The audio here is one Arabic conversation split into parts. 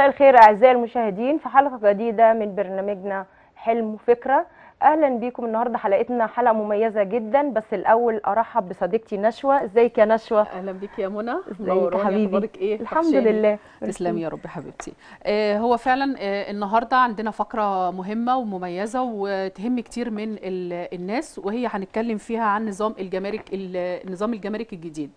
مساء الخير أعزائي المشاهدين في حلقة جديدة من برنامجنا حلم وفكرة. أهلا بيكم النهارده حلقتنا حلقة مميزة جدا بس الأول أرحب بصديقتي نشوى. إزيك يا نشوى؟ أهلا بك يا منى. إزيك حبيبي. أخبارك إيه؟ الحمد. لله. تسلمي يا رب حبيبتي. آه هو فعلا آه النهارده عندنا فقرة مهمة ومميزة وتهم كتير من ال- الناس وهي هنتكلم فيها عن نظام الجمارك ال- النظام الجمارك الجديد.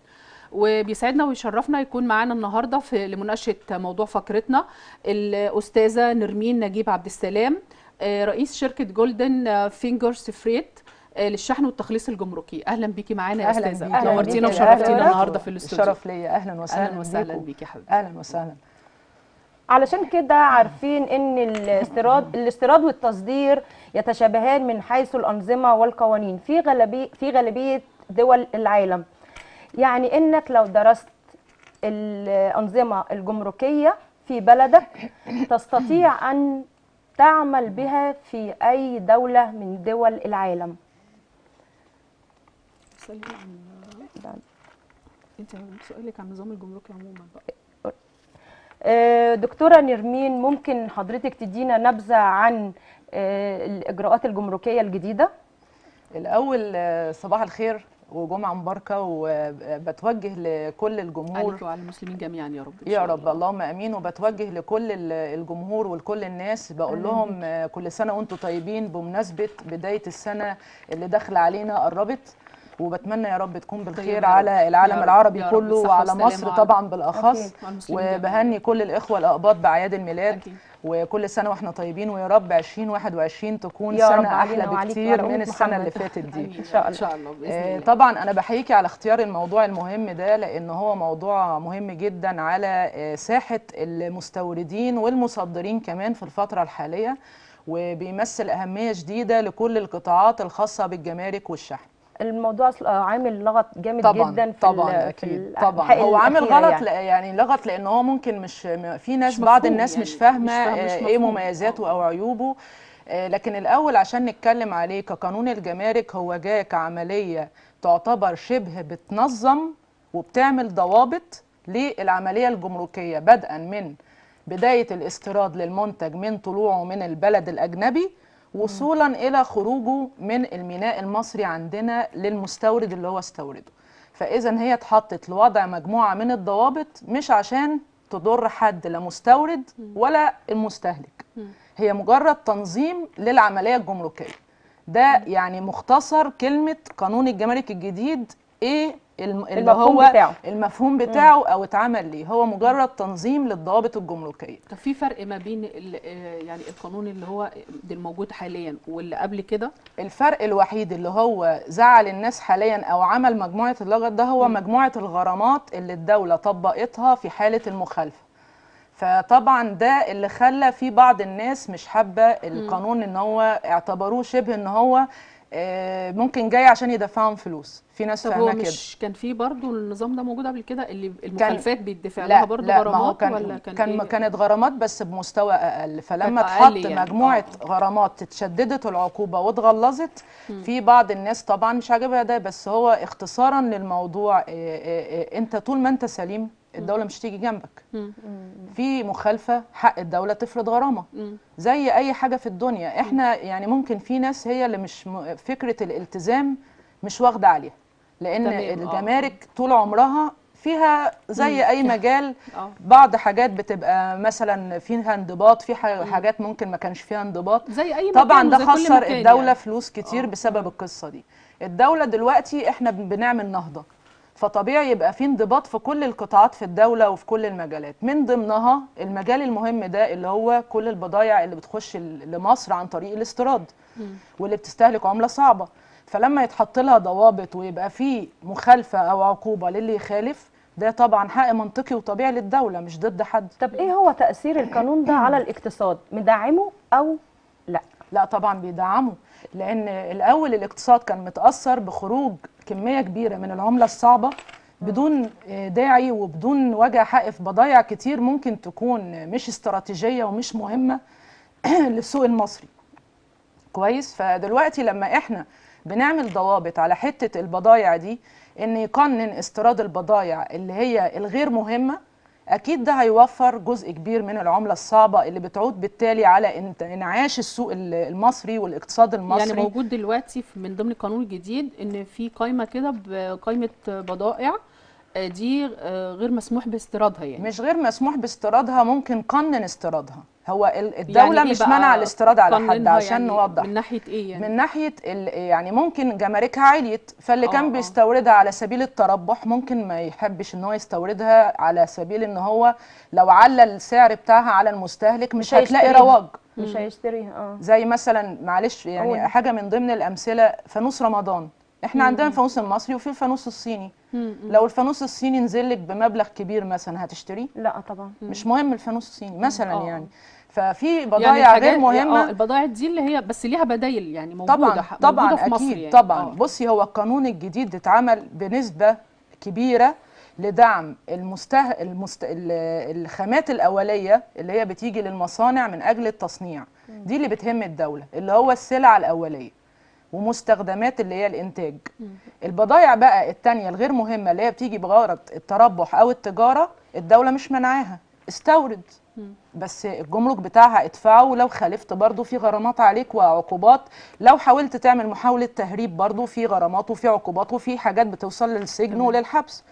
وبيسعدنا ويشرفنا يكون معانا النهارده في لمناقشة موضوع فقرتنا الأستاذة نرمين نجيب عبد السلام آه، رئيس شركة جولدن فينجرز freight للشحن والتخليص الجمركي. أهلا بيكي معانا يا أستاذة. نورتينا. وشرفتينا. النهارده في الاستوديو. الشرف ليا. أهلا وسهلا أهلا وسهلا. بيكي يا حبيبتي. أهلا وسهلا. علشان كده عارفين إن الاستيراد الاستيراد والتصدير يتشابهان من حيث الأنظمة والقوانين في غالبيه في غالبية دول العالم. يعني إنك لو درست الأنظمة الجمركية في بلدك تستطيع أن تعمل بها في أي دولة من دول العالم. انت سؤالك عن نظام الجمركي عموما بقى. آه، دكتورة نرمين ممكن حضرتك تدينا نبذة عن آه، الإجراءات الجمركية الجديدة؟ الأول آه، صباح الخير. وجمعة مباركة وبتوجه لكل الجمهور وعلى المسلمين جميعا يا رب يا رب الله. اللهم آمين وبتوجه لكل ال- الجمهور ولكل الناس بقول لهم آه، كل سنة وأنتم طيبين بمناسبة بداية السنة اللي داخلة علينا قربت وبتمنى يا رب تكون بالخير يا رب. على العالم رب. العربي كله وعلى مصر طبعا بالأخص. وبهني كل الإخوة الأقباط باعياد الميلاد أكيد. وكل سنة وإحنا طيبين ويا رب 2021 تكون يا رب سنة علينا أحلى بكتير من السنة. اللي فاتت دي. شاء الله. إن شاء الله بإذن الله. طبعا أنا بحييكي على اختيار الموضوع المهم ده لأن هو موضوع مهم جدا على آه، ساحة المستوردين والمصدرين كمان في الفترة الحالية وبيمثل أهمية شديدة لكل القطاعات الخاصة بالجمارك والشحن. الموضوع آه، عامل لغط جامد طبعا جدا في طبعا أكيد طبعا هو عامل غلط يعني. يعني. لغط لأن هو ممكن مش في ناس مش بعض الناس يعني، مش فاهمة مش فاهم- آه، إيه. مميزاته آه. أو عيوبه لكن الأول عشان نتكلم عليه كقانون الجمارك هو جاء كعمليه تعتبر شبه بتنظم وبتعمل ضوابط للعملية الجمركية بدءا من بداية الاستيراد للمنتج من طلوعه من البلد الأجنبي وصولا إلى خروجه من الميناء المصري عندنا للمستورد اللي هو استورده. فاذا هي اتحطت لوضع مجموعة من الضوابط مش عشان تضر حد لا مستورد ولا المستهلك. هي مجرد تنظيم للعملية الجمركية. ده يعني مختصر كلمة قانون الجمارك الجديد إيه الم- اللي المفهوم هو بتاعه. المفهوم بتاعه أو اتعمل ليه. هو مجرد تنظيم للضوابط الجمركيه طب في فرق ما بين ال- آه، يعني القانون اللي هو الموجود حاليا واللي قبل كده؟ الفرق الوحيد اللي هو زعل الناس حاليا أو عمل مجموعة اللغط ده هو مجموعة الغرامات اللي الدولة طبقتها في حالة المخالفة. فطبعا ده اللي خلى في بعض الناس مش حابة القانون إن هو اعتبروه شبه إن هو آه، ممكن جاي عشان يدفعهم فلوس. في ناس فاهمه كده. مش كان في برضو النظام ده موجود قبل كده؟ اللي المخالفات بيدفع لها برضو لا غرامات كان ولا كان, كان إيه؟ كانت غرامات بس بمستوى أقل. فلما اتحط يعني، مجموعة آه. غرامات اتشددت العقوبة واتغلظت في بعض الناس طبعا مش عاجبها ده بس هو اختصارا للموضوع إيه إيه إيه انت طول ما انت سليم الدولة مش تيجي جنبك. في مخالفة حق الدولة تفرض غرامة. زي أي حاجة في الدنيا. إحنا يعني ممكن في ناس هي اللي مش فكرة الالتزام مش واخدة عليها. لأن آه. الجمارك طول عمرها فيها زي أي مجال. آه. بعض حاجات بتبقى مثلا فيها انضباط في حاجات ممكن ما كانش فيها انضباط. زي أي طبعا ده خسر الدولة يعني. فلوس كتير آه. بسبب القصة دي. الدولة دلوقتي إحنا بن- بنعمل نهضة. فطبيعي يبقى في انضباط في كل القطاعات في الدولة وفي كل المجالات. من ضمنها المجال المهم ده اللي هو كل البضائع اللي بتخش لمصر عن طريق الاستيراد واللي بتستهلك عملة صعبة. فلما يتحط لها ضوابط ويبقى في مخالفة أو عقوبة للي يخالف ده طبعا حق منطقي وطبيعي للدولة مش ضد حد. طب إيه هو تأثير القانون ده على الاقتصاد؟ مدعمه أو لا طبعا بيدعموا لأن الأول الاقتصاد كان متأثر بخروج كمية كبيرة من العملة الصعبة بدون داعي وبدون وجه حق في بضائع كتير ممكن تكون مش استراتيجية ومش مهمة للسوق المصري. كويس؟ فدلوقتي لما إحنا بنعمل ضوابط على حتة البضائع دي إن يقنن استيراد البضائع اللي هي الغير مهمة أكيد ده هيوفر جزء كبير من العملة الصعبة اللي بتعود بالتالي على إنعاش السوق ال- المصري والاقتصاد المصري. يعني موجود دلوقتي من ضمن القانون الجديد إن في قائمه كده بقائمه بضائع دي آه، غير مسموح باستيرادها يعني. مش غير مسموح باستيرادها ممكن قنن استيرادها. هو ال- الدولة يعني إيه مش منع الاستيراد على حد عشان يعني نوضح. من ناحية إيه يعني؟ من ناحية ال- يعني ممكن جماركها عليت فاللي آه، كان آه. بيستوردها على سبيل التربح ممكن ما يحبش إن هو يستوردها على سبيل إن هو لو على السعر بتاعها على المستهلك مش, هتلاقي هيشتريها. رواج. مش هيشتريها آه. زي مثلا معلش. يعني حاجة من ضمن الأمثلة فانوس رمضان. إحنا عندنا الفانوس المصري وفي الفانوس الصيني. مم. لو الفانوس الصيني نزل لك بمبلغ كبير مثلا هتشتريه؟ لا طبعا. مش مهم الفانوس الصيني مثلا آه. يعني. ففي يعني بضائع الحاجات غير مهمة. آه البضائع دي اللي هي بس ليها بدايل يعني موجودة طبعا ح- طبعا موجودة في أكيد مصر يعني. طبعا آه. بصي هو القانون الجديد اتعمل بنسبة كبيرة لدعم المسته... المست... ال- الخامات الأولية اللي هي بتيجي للمصانع من أجل التصنيع. دي اللي بتهم الدولة اللي هو السلع الأولية. ومستخدمات اللي هي الإنتاج. البضائع بقى التانية الغير مهمة اللي هي بتيجي بغرض التربح أو التجارة الدولة مش منعاها. استورد. بس الجمرك بتاعها ادفعه ولو خالفت برضو في غرامات عليك وعقوبات. لو حاولت تعمل محاولة تهريب برضو في غرامات وفي عقوبات وفي حاجات بتوصل للسجن وللحبس.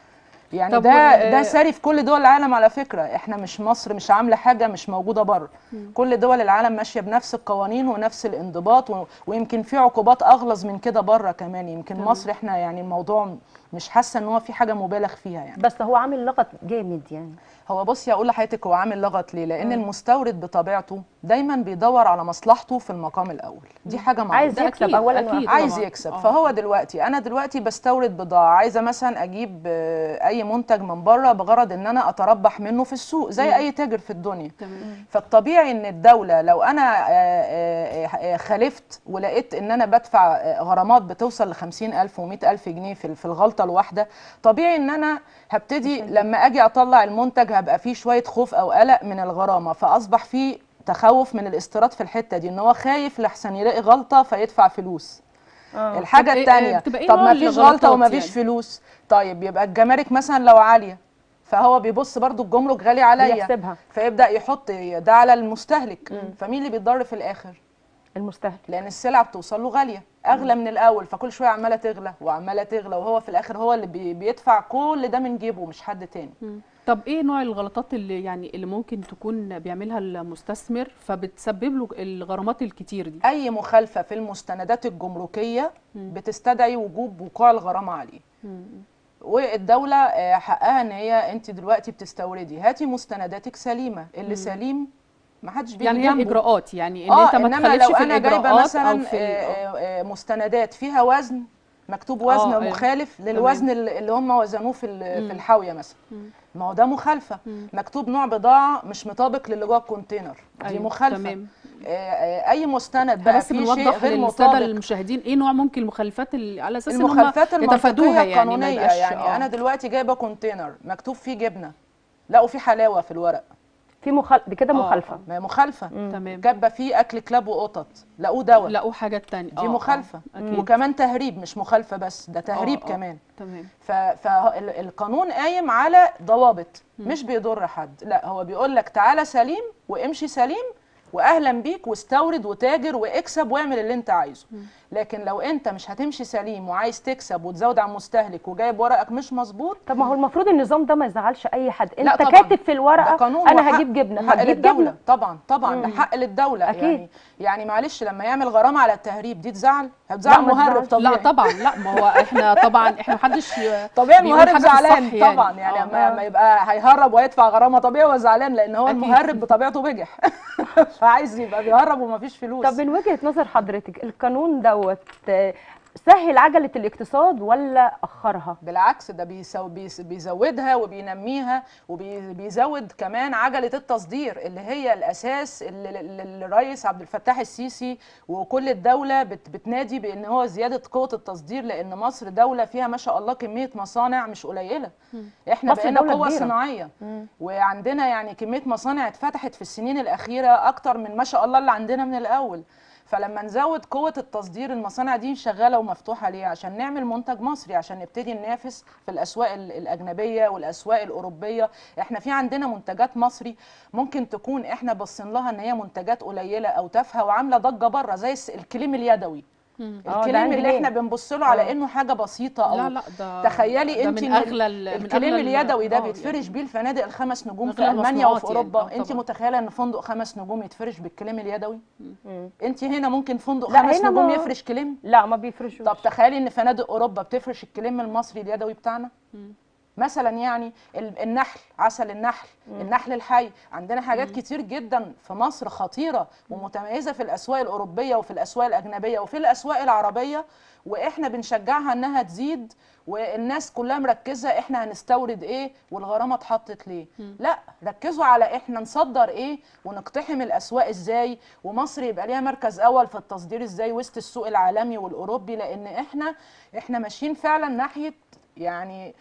يعني ده ده ساري في كل دول العالم على فكرة. إحنا مش مصر مش عاملة حاجة مش موجودة بره. كل دول العالم ماشية بنفس القوانين ونفس الانضباط و... ويمكن في عقوبات أغلظ من كده بره كمان. يمكن مصر إحنا يعني الموضوع مش حاسة إن هو في حاجة مبالغ فيها يعني. بس هو عامل لغط جامد يعني. هو بصي هقول لحضرتك هو عامل لغط ليه؟ لأن المستورد بطبيعته دايما بيدور على مصلحته في المقام الأول. دي حاجة معروفه عايز يكسب اولا أكيد. عايز. يكسب. آه. فهو دلوقتي أنا دلوقتي بستورد بضاعة. عايزة مثلا أجيب آه، أي منتج من بره بغرض إن أنا أتربح منه في السوق زي أي تاجر في الدنيا. تمام. فالطبيعي إن الدولة لو أنا آه، آه، آه، خالفت ولقيت إن أنا بدفع آه، غرامات بتوصل ل 50000 و100000 جنيه في في الغلطه الواحدة. طبيعي إن أنا هبتدي لما أجي أطلع المنتج هبقى فيه شوية خوف أو قلق من الغرامة فأصبح فيه تخوف من الاستيراد في الحتة دي إن هو خايف لحسن يلاقي غلطة فيدفع فلوس. آه. الحاجة طب إيه- الثانية بتبقى إيه طب نوع ما فيش غلطة وما فيش يعني؟ فلوس؟ طيب يبقى الجمارك مثلا لو عالية فهو بيبص برضو الجمرك غالي عليا فيبدأ يحط ده على المستهلك فمين اللي بيتضر في الآخر؟ المستهلك. لأن السلعه بتوصل له غالية أغلى من الأول فكل شوية عمالة تغلى وعمالة تغلى وهو في الآخر هو اللي بي- بيدفع كل ده من جيبه مش حد تاني. مم. طب إيه نوع الغلطات اللي يعني اللي ممكن تكون بيعملها المستثمر فبتسبب له الغرامات الكتير دي؟ أي مخالفة في المستندات الجمركية بتستدعي وجوب وقوع الغرامة عليه. مم. والدولة حقها إن هي أنت دلوقتي بتستوردي هاتي مستنداتك سليمة اللي سليم ما حدش بيجي يعني جنبه. الإجراءات يعني إن آه أنت ما تخالفش لو في أنا جايبة مثلا في ال- آه، آه، مستندات فيها وزن مكتوب وزن آه،. مخالف للوزن اللي اللي هم وزنوه في في الحاوية مثلا. ما هو ده مخالفة. مكتوب نوع بضاعة مش مطابق للي جوه ال container. دي أيوة، مخالفة. تمام. آه، آه، أي مستند بقى بس فيه شيء غير مطابق. المشاهدين إيه نوع ممكن المخالفات اللي على أساس المخالفات المنطقية يعني القانونية يعني. آه. أنا دلوقتي جايبة container مكتوب فيه جبنة لقوا فيه حلاوة في الورق. في مخال... بكده آه، مخالفة. ما هي مخالفة. تمام. جابه فيه أكل كلاب وقطط لقوه دواء. لقوا حاجات تانية. دي مخالفة. أكيد. وكمان تهريب مش مخالفة بس ده تهريب آه، آه. كمان. تمام. فالقانون قايم على ضوابط مش بيضر حد. لا هو بيقول لك تعالى سليم وامشي سليم واهلا بيك واستورد وتاجر واكسب واعمل اللي انت عايزه. لكن لو انت مش هتمشي سليم وعايز تكسب وتزود على المستهلك وجايب ورقك مش مظبوط طب ما هو المفروض النظام ده ما يزعلش أي حد لا انت طبعاً. كاتب في ده الورقه قانون أنا وحق- هجيب جبنة حق هتجيب للدولة جبنة طبعا طبعا ده. حق للدولة أكيد. يعني يعني معلش لما يعمل غرامة على التهريب دي تزعل هتزعل مهرب. طبيعي لا طبعا لا ما هو إحنا طبعا إحنا محدش طبيعي المهرب زعلان يعني. طبعا يعني آه. اما ما يبقى هيهرب ويدفع غرامة طبيعي هو زعلان لأن هو أكيد. المهرب بطبيعته بجح فعايز يبقى بيهرب ومفيش فلوس طب من وجهة نظر حضرتك القانون دوت سهل عجلة الاقتصاد ولا أخرها؟ بالعكس ده بيسو بيس- بيزودها وبينميها وبيزود كمان عجلة التصدير اللي هي الأساس اللي الرئيس عبد الفتاح السيسي وكل الدولة بت بتنادي بإن هو زيادة قوة التصدير لأن مصر دولة فيها ما شاء الله كمية مصانع مش قليلة. إحنا مصر بقينا دولة قوة كبيرة. صناعية. مم. وعندنا يعني كمية مصانع اتفتحت في السنين الأخيرة أكتر من ما شاء الله اللي عندنا من الأول. فلما نزود قوة التصدير المصانع دي شغالة ومفتوحة ليه عشان نعمل منتج مصري عشان نبتدي ننافس في الأسواق ال- الأجنبية والأسواق الأوروبية. إحنا في عندنا منتجات مصري ممكن تكون إحنا باصين لها إن هي منتجات قليلة أو تافهة وعاملة ضجة بره زي الكليم اليدوي. آه، ده الكليم اللي؟ إحنا بنبص له على آه. إنه حاجة بسيطة أو لا لا ده تخيلي أنت من أغلى ال- من الكليم أغلى ال- اليدوي ده آه، بيتفرش يعني. بيه الفنادق الخمس نجوم في ألمانيا وفي يعني. أوروبا آه، أنت. متخيلة إن فندق خمس نجوم يتفرش بالكليم اليدوي مم. أنت هنا ممكن فندق لا، خمس هنا نجوم ما- يفرش كليم لا ما بيفرشوش طب تخيلي إن فنادق أوروبا بتفرش الكليم المصري اليدوي بتاعنا مثلا يعني ال- النحل عسل النحل النحل الحي. عندنا حاجات كتير جدا في مصر خطيرة ومتميزة في الأسواق الأوروبية وفي الأسواق الأجنبية وفي الأسواق العربية وإحنا بنشجعها إنها تزيد والناس كلها مركزة إحنا هنستورد إيه والغرامة اتحطت ليه. لا ركزوا على إحنا نصدر إيه ونقتحم الأسواق إزاي ومصر يبقى ليها مركز أول في التصدير إزاي وسط السوق العالمي والأوروبي لأن إحنا إحنا ماشيين فعلا ناحية يعني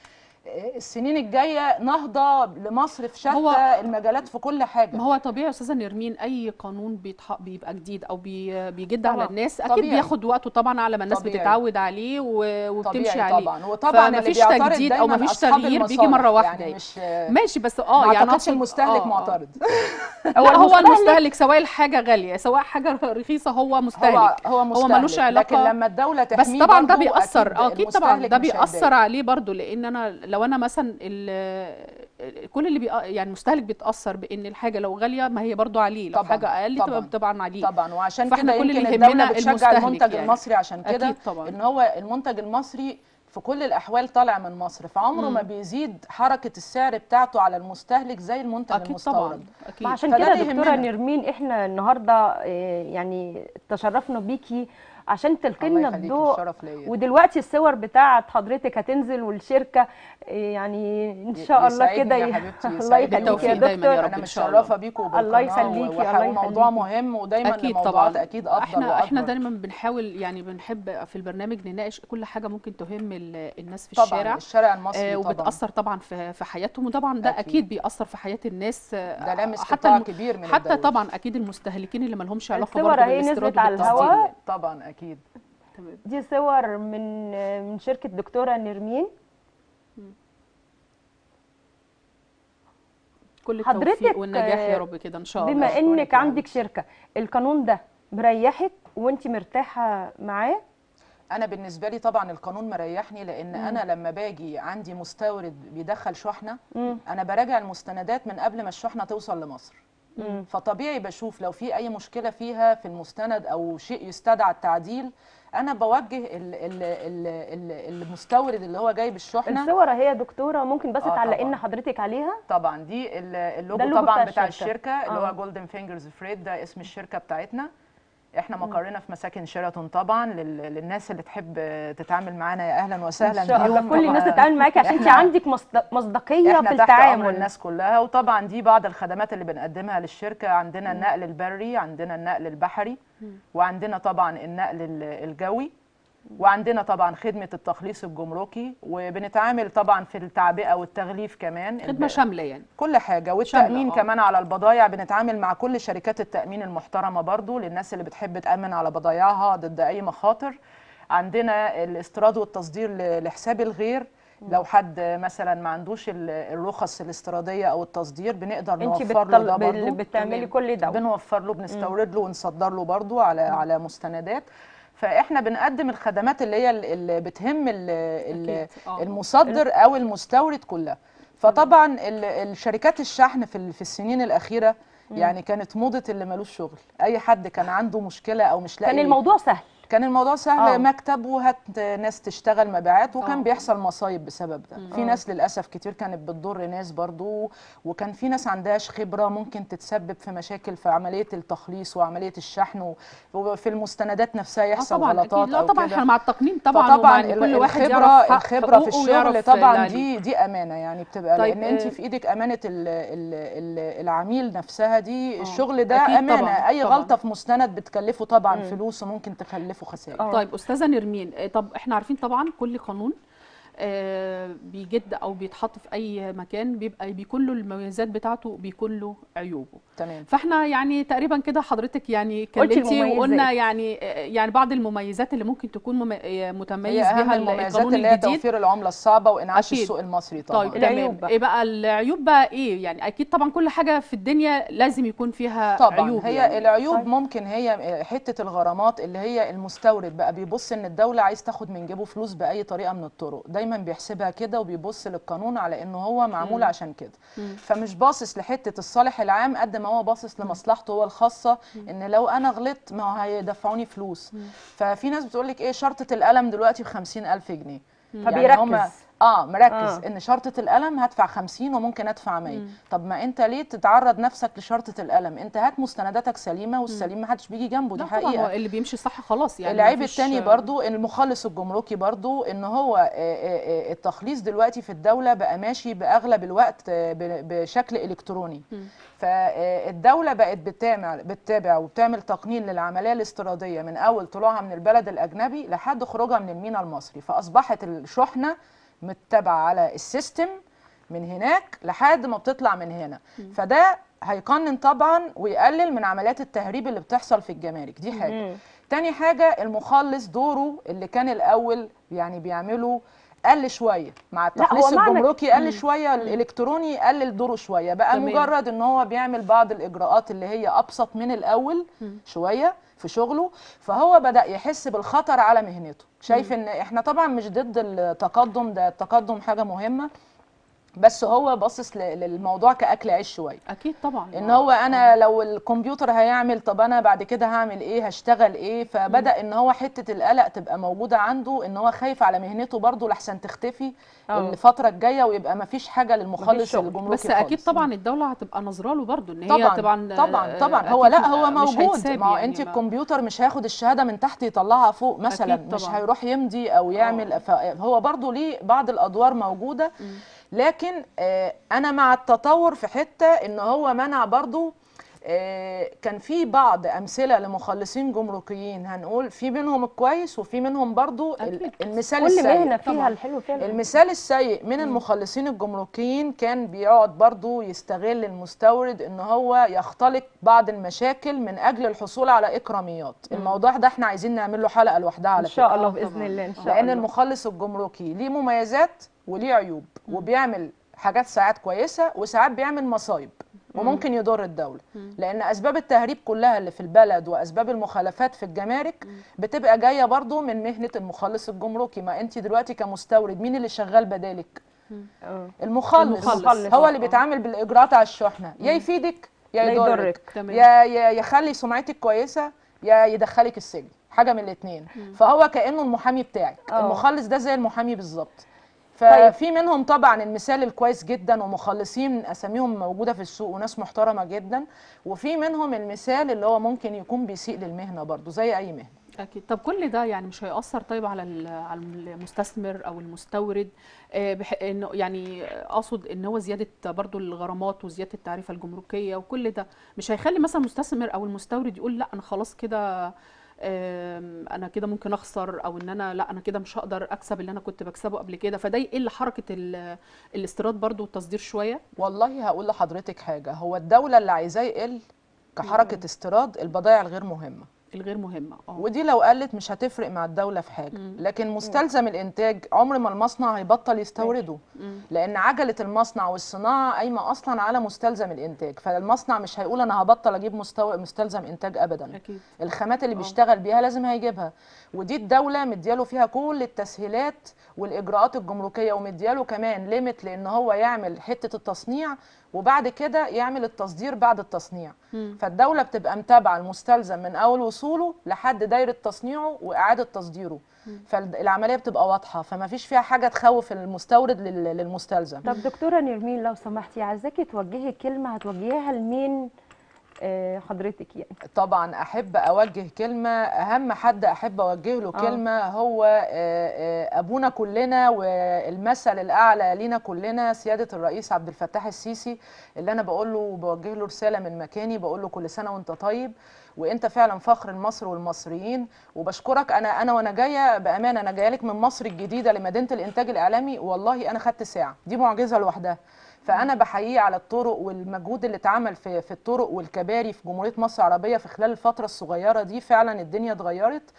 السنين الجاية نهضة لمصر في شتى هو- المجالات في كل حاجة ما هو طبيعي يا أستاذة نرمين أي قانون. بيبقى جديد أو بي... بيجد على طبعاً. الناس أكيد طبيعي. بياخد وقته طبعا على ما الناس طبيعي. بتتعود عليه. وبتمشي طبيعي عليه طبعا وطبعا فمفيش بيعترض تجديد أو مفيش أصحاب تغيير بيجي. مرة واحدة يعني مش ماشي بس آه ما يعني أقصد- المستهلك آه، آه. معترض هو هو المستهلك- سواء الحاجة غالية سواء حاجة رخيصة هو مستهلك هو هو مستهلك ملوش علاقة لكن لما الدولة بس تحميه طبعا ده بيأثر أكيد طبعا المستهلك ده بيأثر. عليه برضو لأن أنا لو أنا مثلا كل اللي بيأ... يعني المستهلك بيتأثر بإن الحاجة لو غالية ما هي برضو عليه لو طبعاً، حاجة أقل طبعاً. تبقى طبعا عليه طبعا وعشان كده كل يمكن اللي يهمنا بتشجع المنتج يعني. المصري عشان كده أكيد طبعاً. إن هو المنتج المصري في كل الأحوال طالع من مصر فعمره. ما بيزيد حركة السعر بتاعته على المستهلك زي المنتج أكيد المستورد طبعا أكيد عشان كده دكتورة. نرمين إحنا النهارده آه، يعني تشرفنا بيكي عشان تلقي الله لنا يخليكي، الضوء الشرف ليا. ودلوقتي الصور بتاعت حضرتك هتنزل والشركة يعني إن شاء الله كده يا ي- حبيبتي، الله. يخليكي يا بالتوفيق دايما يا دكتور رب. أنا. متشرفة بيكم الله يخليكي، الله يخليكي. مهم ودايما أكيد طبعا أكيد أفضل إحنا وأكبر. إحنا دايما بنحاول يعني بنحب في البرنامج نناقش كل حاجة ممكن تهم ال- الناس في طبعا الشارع الشارع المصري آه، طبعا وبتأثر طبعا في في حياتهم وطبعا ده أكيد. أكيد, بيأثر في حياة الناس آه، ده لامس حتى كبير من حتى الدولة. طبعا أكيد المستهلكين اللي ما لهمش علاقة الصور برضه بالاستيراد نزلت على والتصدير الهوا. طبعا أكيد. تمام. دي صور من من شركة دكتورة نرمين. كل حضرتك، التوفيق والنجاح يا رب كده إن شاء الله. بما إنك عندك شركة القانون ده مريحك وانت مرتاحة معاه؟ أنا بالنسبة لي طبعا القانون مريحني لأن أنا لما باجي عندي مستورد بيدخل شحنة مم. أنا براجع المستندات من قبل ما الشحنة توصل لمصر. مم. فطبيعي بشوف لو في أي مشكلة فيها في المستند أو شيء يستدعى التعديل أنا بوجه ال ال ال ال المستورد اللي هو جايب الشحنة الصور اهي يا دكتورة ممكن بس آه، تعلقي لنا طبعاً. حضرتك عليها طبعا دي ال logo ال logo طبعا بتاع بتاع الشركة. الشركة اللي آه. هو جولدن فينجرز freight ده اسم الشركة بتاعتنا إحنا مقرنا في مساكن شيراتون طبعا لل- للناس اللي تحب تتعامل معانا. يا أهلا وسهلا. إن شاء الله. كل الناس طبعاً تتعامل معاكي عشان انت عندك مصد- مصداقية إحنا في تحت أمر التعامل الناس كلها. وطبعا دي بعض الخدمات اللي بنقدمها للشركة. عندنا النقل البري عندنا النقل البحري وعندنا طبعا النقل ال- الجوي. وعندنا طبعا خدمة التخليص الجمركي وبنتعامل طبعا في التعبئة والتغليف كمان. خدمة شاملة يعني. كل حاجة. والتأمين آه. كمان على البضائع بنتعامل مع كل شركات التأمين المحترمة برضو للناس اللي بتحب تأمن على بضائعها ضد أي مخاطر. عندنا الاستيراد والتصدير لحساب الغير. لو حد مثلا ما عندوش ال- الرخص الاستيرادية أو التصدير بنقدر نوفر له ده. برضو. بتعملي. كل ده. بنوفر له بنستورد له ونصدر له برضو على على مستندات. فاحنا بنقدم الخدمات اللي هي ال- اللي بتهم آه. المصدر أو المستورد كلها. فطبعا ال- الشركات الشحن في ال- في السنين الأخيرة يعني كانت موضة اللي ملوش شغل. أي حد كان عنده مشكلة أو مش لاقي كان الموضوع سهل. كان الموضوع سهل آه. مكتب وهات ناس تشتغل مبيعات وكان آه. بيحصل مصايب بسبب ده في ناس للأسف كتير كانت بتضر ناس برضو وكان في ناس عندهاش خبرة ممكن تتسبب في مشاكل في عملية التخليص وعملية الشحن وفي المستندات نفسها آه يحصل طبعا غلطات لا طبعا. إحنا مع التقنين طبعا ال- كل واحد الخبرة الخبره في الشغل طبعا دي دي أمانة يعني بتبقى طيب، لأن أنت آه. في إيدك أمانة ال ال ال العميل نفسها دي آه. الشغل ده أمانة طبعاً، أي طبعاً. غلطة في مستند بتكلفه طبعا فلوس وممكن تكلفه خسائر آه. طيب أستاذة نرمين آه، طب إحنا عارفين طبعا كل قانون بيجد أو بيتحط في أي مكان بيبقى بيكون له المميزات بتاعته بيكون له عيوبه تمام فإحنا يعني تقريبا كده حضرتك يعني كلمتي. وقلنا يعني يعني بعض المميزات اللي ممكن تكون هي متميز بها المميزات القانون اللي هي الجديد توفير العملة الصعبة وإنعاش. السوق المصري طبعا طيب العيوب بقى. إيه بقى العيوب بقى إيه يعني أكيد طبعا كل حاجة في الدنيا لازم يكون فيها طبعا عيوب هي يعني. العيوب طيب. ممكن هي حتة الغرامات اللي هي المستورد بقى بيبص إن الدولة عايز تاخد من جيبه فلوس بأي طريقة من الطرق دايما بيحسبها كده وبيبص للقانون على إنه هو معمول مم. عشان كده. مم. فمش باصص لحتة الصالح العام قد ما هو باصص لمصلحته هو الخاصة إن لو أنا غلطت ما هو هيدفعوني فلوس. ففي ناس بتقول لك إيه شرطة القلم دلوقتي ب 50000 جنيه. فبيركز. هما- آه مركز آه. إن شرطة القلم هدفع 50 وممكن أدفع 100 مم. طب ما أنت ليه تتعرض نفسك لشرطة القلم أنت هات مستنداتك سليمة والسليم ما حدش بيجي جنبه دي طبعا هو حقيقه اللي بيمشي صح خلاص يعني العيب التاني برضو إن المخلص الجمركي برضو إن هو آه، آه، آه، التخليص دلوقتي في الدولة بقى ماشي بأغلب الوقت بشكل إلكتروني مم. فالدولة بقت بتعمل بتتابع وبتعمل تقنين للعملية الاستيرادية من أول طلوعها من البلد الأجنبي لحد خروجها من الميناء المصري فأصبحت الشحنة متبعة على السيستم من هناك لحد ما بتطلع من هنا. فده هيقنن طبعا ويقلل من عمليات التهريب اللي بتحصل في الجمارك. دي حاجة. تاني حاجة المخلص دوره اللي كان الأول يعني بيعمله قل شوية. مع التخليص الجمركي قل شوية الإلكتروني قلل دوره شوية. بقى تمام. مجرد إن هو بيعمل بعض الإجراءات اللي هي أبسط من الأول مم. شوية في شغله فهو بدأ يحس بالخطر على مهنته. شايف إن إحنا طبعا مش ضد التقدم ده التقدم حاجة مهمة. بس هو باصص للموضوع كأكل عيش شوية. أكيد طبعا. إن هو أنا لو الكمبيوتر هيعمل طب أنا بعد كده هعمل إيه؟ هشتغل إيه؟ فبدأ إن هو حتة القلق تبقى موجودة عنده إن هو خايف على مهنته برضه لحسن تختفي أه. الفترة الجاية ويبقى ما فيش حاجة للمخلص. الجمركي بس أكيد خالص. طبعا الدولة هتبقى نظرة له برضه إن هي طبعا طبعا طبعا آه، طبعا. هو لا هو موجود. ما هو يعني أنت الكمبيوتر مش هياخد الشهادة من تحت يطلعها فوق مثلا أكيد مش. هيروح يمضي أو يعمل فهو برضه ليه بعض الأدوار موجودة. لكن آه، أنا مع التطور في حتة إن هو منع برضه آه، كان في بعض أمثلة لمخلصين جمركيين هنقول في منهم الكويس وفي منهم برضو أكيد. المثال كل السيء مهنة فيها. الحلو فيها. المثال السيء من المخلصين الجمركيين كان بيقعد برضو يستغل المستورد إن هو يختلق بعض المشاكل من أجل الحصول على إكراميات الموضوع ده إحنا عايزين نعمل له حلقة لوحدها إن على فكرة شاء الله بإذن. الله إن شاء لأن الله المخلص الجمركي ليه مميزات وليه عيوب وبيعمل حاجات ساعات كويسة وساعات بيعمل مصايب وممكن يضر الدولة. لأن أسباب التهريب كلها اللي في البلد وأسباب المخالفات في الجمارك بتبقى جاية برضو من مهنة المخلص الجمركي. ما انت دلوقتي كمستورد مين اللي شغال بدالك؟ آه. المخلص, المخلص. هو اللي آه. بيتعامل بالإجراءات على الشحنة. يا يفيدك يا يضرك. يا يخلي سمعتك كويسة يا يدخلك السجن. حاجة من الاثنين فهو كأنه المحامي بتاعك. آه. المخلص ده زي المحامي بالظبط. طيب. ففي منهم طبعا المثال الكويس جدا ومخلصين أساميهم موجودة في السوق وناس محترمة جدا وفي منهم المثال اللي هو ممكن يكون بيسيء للمهنة برضو زي أي مهنة. أكيد. طب كل ده يعني مش هيأثر طيب على على المستثمر أو المستورد؟ آه، بح... إنه يعني أقصد إن هو زيادة برضو الغرامات وزيادة التعرفه الجمركية وكل ده مش هيخلي مثلا المستثمر أو المستورد يقول لأ أنا خلاص كده أنا كده ممكن أخسر أو إن أنا لأ أنا كده مش هقدر أكسب اللي أنا كنت بكسبه قبل كده. فده يقل حركة ال- الاستيراد برضو والتصدير شوية. والله هقول لحضرتك حاجة هو الدولة اللي عايزاه يقل كحركة استيراد البضائع الغير مهمة. الغير مهمة. آه. ودي لو قلت مش هتفرق مع الدولة في حاجة. لكن مستلزم الإنتاج عمر ما المصنع هيبطل يستورده. لأن عجلة المصنع والصناعة قايمة أصلا على مستلزم الإنتاج. فالمصنع مش هيقول أنا هبطل أجيب مستو... مستلزم إنتاج أبدا. أكيد. الخامات اللي بيشتغل بيها لازم هيجيبها. ودي الدولة مدياله فيها كل التسهيلات والإجراءات الجمركية ومدياله كمان ليميت لأن هو يعمل حتة التصنيع وبعد كده يعمل التصدير بعد التصنيع. مم. فالدولة بتبقى متابعة المستلزم من أول وصوله لحد دايرة تصنيعه وإعادة تصديره. فالعملية بتبقى واضحة فما فيش فيها حاجة تخوف المستورد لل- للمستلزم. طب دكتورة نرمين لو سمحتي عايزاكي توجهي كلمة هتوجهيها لمين؟ حضرتك يعني. طبعا أحب أوجه كلمة أهم حد أحب أوجه له آه. كلمة هو آه، آه، أبونا كلنا والمثل الأعلى لينا كلنا سيادة الرئيس عبد الفتاح السيسي اللي أنا بقول له وبوجه له رسالة من مكاني بقول له كل سنة وأنت طيب وأنت فعلا فخر لمصر والمصريين. وبشكرك أنا أنا وأنا جاية بأمانة أنا جاية لك من مصر الجديدة لمدينة الإنتاج الإعلامي والله أنا خدت ساعة. دي معجزة لوحدها. فأنا بحييه على الطرق والمجهود اللي اتعمل في في الطرق والكباري في جمهورية مصر العربية في خلال الفترة الصغيرة دي. فعلا الدنيا اتغيرت.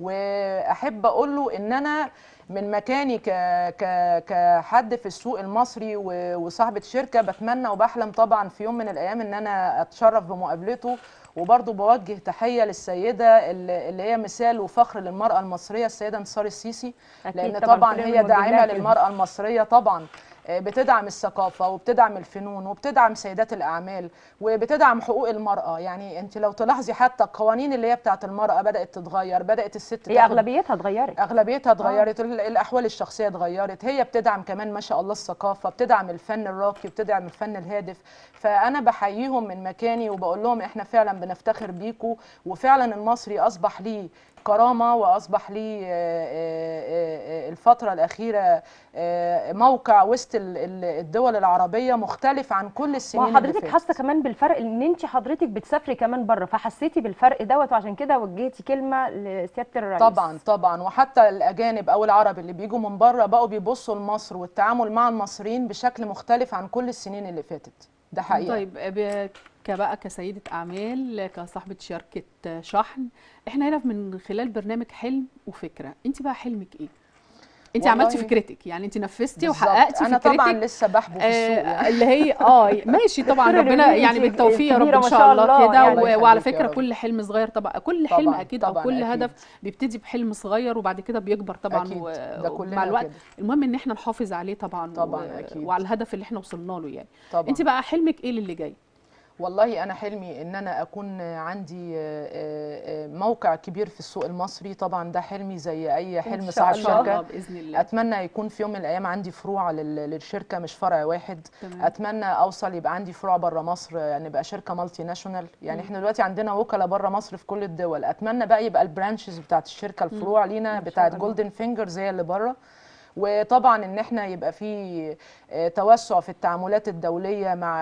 وأحب أقول له إن أنا من مكاني ك ك كحد في السوق المصري و- وصاحبة شركة بتمنى وبحلم طبعا في يوم من الأيام إن أنا أتشرف بمقابلته. وبرضه بوجه تحية للسيدة اللي هي مثال وفخر للمرأة المصرية السيدة انتصار السيسي. لأن طبعاً. طبعا هي داعمة. للمرأة المصرية طبعا. بتدعم الثقافة وبتدعم الفنون وبتدعم سيدات الأعمال وبتدعم حقوق المرأة. يعني أنت لو تلاحظي حتى القوانين اللي هي بتاعت المرأة بدأت تتغير بدأت الست هي أغلبيتها اتغيرت. أغلبيتها اتغيرت ال- الأحوال الشخصية اتغيرت. هي بتدعم كمان ما شاء الله الثقافة بتدعم الفن الراقي بتدعم الفن الهادف. فأنا بحييهم من مكاني وبقول لهم إحنا فعلا بنفتخر بيكم وفعلا المصري أصبح ليه كرامه وأصبح ليه آه، آه، آه، الفترة الأخيرة موقع وسط ال- ال- الدول العربية مختلف عن كل السنين ما اللي حضرتك فاتت. حاسة كمان بالفرق إن انت حضرتك بتسافري كمان بره فحسيتي بالفرق دوت وعشان كده وجهتي كلمة لسيادة الرئيس. طبعا طبعا. وحتى الأجانب أو العرب اللي بيجوا من بره بقوا بيبصوا لمصر والتعامل مع المصريين بشكل مختلف عن كل السنين اللي فاتت. ده حقيقة. طيب ب- كبقى كسيدة أعمال كصاحبة شركة شحن إحنا هنا من خلال برنامج حلم وفكرة انت بقى حلمك إيه؟ انت عملتي فكرتك يعني انت نفذتي. وحققتي أنا فكرتك طبعا لسه بحبو في السوق آه يعني. اللي هي آه ماشي طبعا ربنا يعني بالتوفيق يا رب إن شاء الله كده يعني. وعلى فكرة. كل حلم صغير طبعا كل حلم طبعاً، أكيد أو طبعاً كل أكيد. هدف بيبتدي بحلم صغير وبعد كده بيكبر طبعا أكيد. و- ومع الوقت كده. المهم إن إحنا نحافظ عليه طبعا طبعاً و- أكيد. وعلى الهدف اللي إحنا وصلنا له يعني طبعا انت بقى حلمك إيه للي جاي والله أنا حلمي إن أنا أكون عندي آه، آه، آه، موقع كبير في السوق المصري. طبعا ده حلمي زي أي حلم صاحب شركة. بإذن الله. أتمنى يكون في يوم من الأيام عندي فروع لل- للشركة مش فرع واحد. تمام. أتمنى أوصل يبقى عندي فروع بره مصر يعني نبقى شركة multinational يعني إحنا دلوقتي عندنا وكلاء بره مصر في كل الدول. أتمنى بقى يبقى ال branches بتاعت الشركة الفروع لينا بتاعت. جولدن فينجرز هي اللي بره وطبعا إن إحنا يبقى في آه، توسع في التعاملات الدولية مع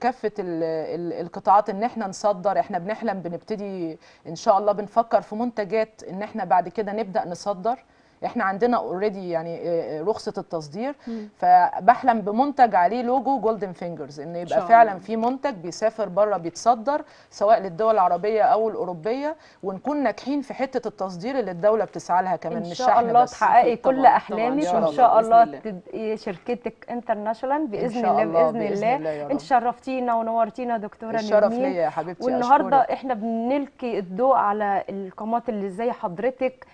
كافة ال- ال- القطاعات إن إحنا نصدر. إحنا بنحلم بنبتدي إن شاء الله بنفكر في منتجات إن إحنا بعد كده نبدأ نصدر. إحنا عندنا already يعني آه، آه، رخصة التصدير فبحلم بمنتج عليه لوجو جولدن فينجرز إن يبقى. فعلا في منتج بيسافر بره بيتصدر سواء للدول العربية أو الأوروبية ونكون ناجحين في حتة التصدير اللي الدولة بتسعى لها كمان إن مش شاء شحن الله تحققي كل أحلامك طبعاً، وان شاء الله، تبقي شركتك انترناشونال بإذن شاء الله بإذن بإذن الله الله رب. انت شرفتينا ونورتينا دكتورة الشرف ليا يا حبيبتي والنهاردة. إحنا بنلقي الضوء على القامات اللي زي حضرتك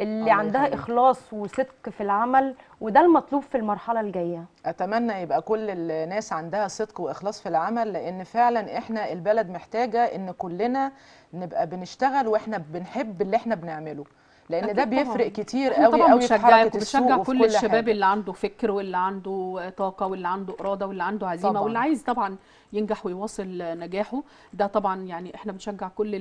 اللي عندها. إخلاص وصدق في العمل وده المطلوب في المرحلة الجاية أتمنى يبقى كل الناس عندها صدق وإخلاص في العمل لأن فعلا إحنا البلد محتاجة إن كلنا نبقى بنشتغل وإحنا بنحب اللي إحنا بنعمله لأن ده. بيفرق كتير قوي قوي في حركة السوق كل الشباب حاجة. اللي عنده فكر واللي عنده طاقة واللي عنده إرادة واللي عنده عزيمة طبعاً. واللي عايز طبعا ينجح ويواصل نجاحه ده طبعا يعني إحنا بنشجع كل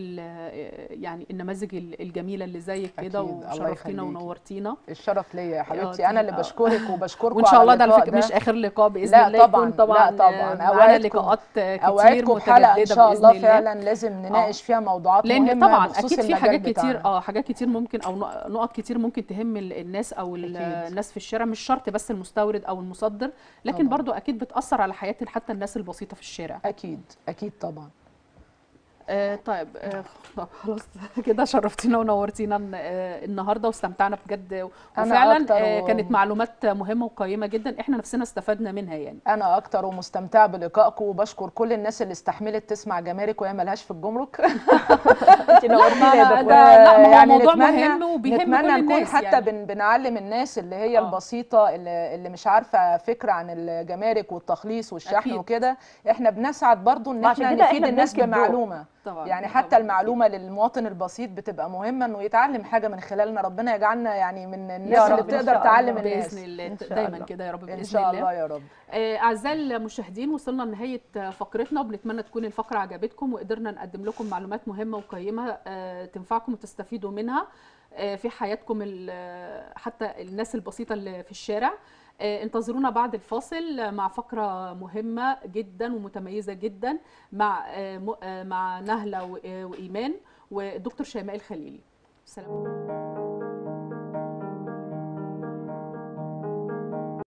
يعني النماذج ال- الجميلة اللي زيك كده وشرفتينا. ونورتينا الشرف ليا يا حبيبتي يا أنا اللي آه. بشكرك وبشكركم وإن شاء الله ده على مش آخر لقاء بإذن لا الله طبعاً، يكون طبعا لا طبعاً. معانا أوعدكم- لقاءات كتير بحلقه إن متجددة شاء الله فعلا لازم نناقش فيها موضوعات لأن مهمة طبعا أكيد في حاجات كتير. آه حاجات كتير ممكن أو نق- نقط كتير ممكن تهم ال- الناس أو أكيد. الناس في الشارع مش شرط بس المستورد أو المصدر لكن طبعاً. برضو أكيد بتأثر على حياه حتى الناس البسيطة في الشارع أكيد أكيد طبعا. آه طيب آه خلاص كده شرفتينا ونورتينا آه النهارده واستمتعنا بجد وفعلا آه كانت معلومات مهمة وقيمة جدا إحنا نفسنا استفدنا منها يعني أنا أكتر ومستمتعه بلقائكم وبشكر كل الناس اللي استحملت تسمع جمارك وهي ملهاش في الجمرك أنت نورتينا يا دكتور يعني موضوع مهم وبيهم نتمنى كل نكون الناس حتى يعني. بن بنعلم الناس اللي هي آه. البسيطة اللي, اللي مش عارفة فكرة عن الجمارك والتخليص والشحن. وكده إحنا بنسعد برضو إن إحنا نفيد الناس. بمعلومة طبعا يعني طبعاً. حتى المعلومة للمواطن البسيط بتبقى مهمة إنه يتعلم حاجة من خلالنا. ربنا يجعلنا يعني من الناس اللي بتقدر تعلم الله. الناس بإذن الله دايما الله. كده يا رب بإذن إن شاء الله. الله يا رب. آه، أعزائي المشاهدين وصلنا لنهاية فقرتنا وبنتمنى تكون الفقرة عجبتكم وقدرنا نقدم لكم معلومات مهمة وقيمة آه، تنفعكم وتستفيدوا منها. آه، في حياتكم حتى الناس البسيطة اللي في الشارع. انتظرونا بعد الفاصل مع فقرة مهمة جدا ومتميزة جدا مع آه، آه، مع نهلة آه، وإيمان والدكتور شيماء الخليلي سلام.